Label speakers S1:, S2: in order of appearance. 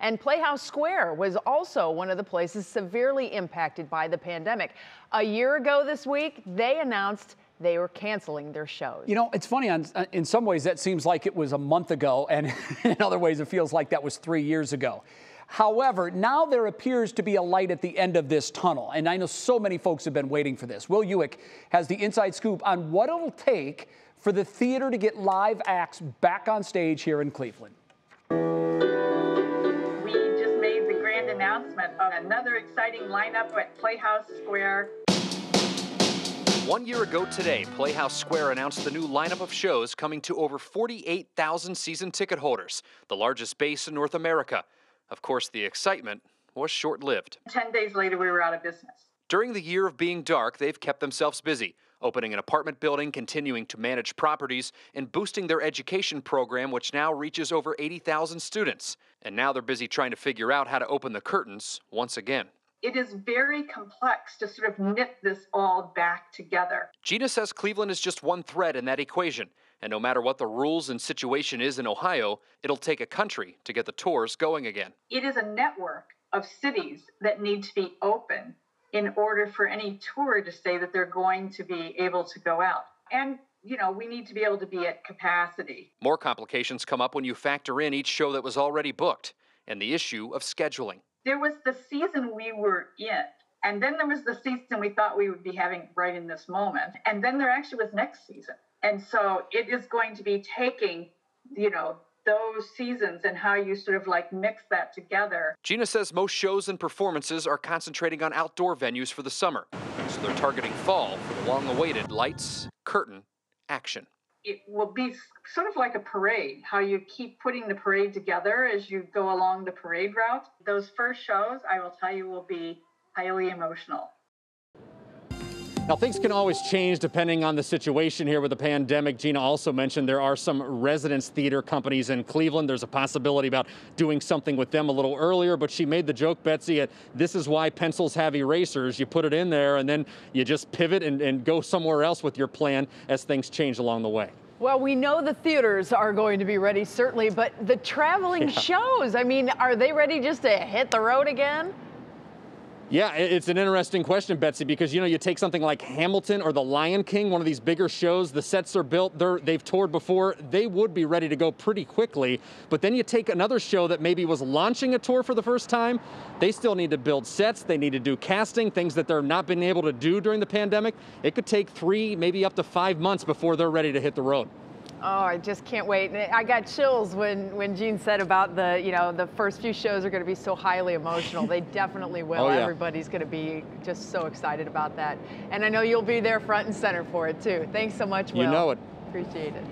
S1: And Playhouse Square was also one of the places severely impacted by the pandemic. A year ago this week, they announced they were canceling their shows.
S2: You know, it's funny, uh, in some ways that seems like it was a month ago, and in other ways it feels like that was three years ago. However, now there appears to be a light at the end of this tunnel, and I know so many folks have been waiting for this. Will Ujek has the inside scoop on what it'll take for the theater to get live acts back on stage here in Cleveland.
S3: Another exciting lineup at Playhouse Square.
S4: One year ago today, Playhouse Square announced the new lineup of shows coming to over 48,000 season ticket holders, the largest base in North America. Of course, the excitement was short lived.
S3: 10 days later, we were out of business.
S4: During the year of being dark, they've kept themselves busy, opening an apartment building, continuing to manage properties, and boosting their education program, which now reaches over 80,000 students. And now they're busy trying to figure out how to open the curtains once again
S3: it is very complex to sort of knit this all back together.
S4: Gina says Cleveland is just one thread in that equation. And no matter what the rules and situation is in Ohio, it'll take a country to get the tours going again.
S3: It is a network of cities that need to be open in order for any tour to say that they're going to be able to go out. And you know, we need to be able to be at capacity.
S4: More complications come up when you factor in each show that was already booked and the issue of scheduling
S3: there was the season we were in. And then there was the season we thought we would be having right in this moment. And then there actually was next season. And so it is going to be taking, you know, those seasons and how you sort of like mix that together.
S4: Gina says most shows and performances are concentrating on outdoor venues for the summer. So they're targeting fall for the long awaited lights, curtain, action
S3: it will be sort of like a parade, how you keep putting the parade together as you go along the parade route. Those first shows, I will tell you, will be highly emotional.
S5: Now, things can always change depending on the situation here with the pandemic. Gina also mentioned there are some residence theater companies in Cleveland. There's a possibility about doing something with them a little earlier, but she made the joke, Betsy, at this is why pencils have erasers. You put it in there and then you just pivot and, and go somewhere else with your plan as things change along the way.
S1: Well, we know the theaters are going to be ready, certainly, but the traveling yeah. shows, I mean, are they ready just to hit the road again?
S5: Yeah, it's an interesting question, Betsy, because you know you take something like Hamilton or The Lion King, one of these bigger shows. The sets are built; they're, they've toured before. They would be ready to go pretty quickly. But then you take another show that maybe was launching a tour for the first time. They still need to build sets. They need to do casting, things that they're not been able to do during the pandemic. It could take three, maybe up to five months before they're ready to hit the road.
S1: Oh, I just can't wait. I got chills when, when Gene said about the, you know, the first few shows are going to be so highly emotional. They definitely will. Oh, yeah. Everybody's going to be just so excited about that. And I know you'll be there front and center for it too. Thanks so much, Will.
S5: You know it.
S1: Appreciate it.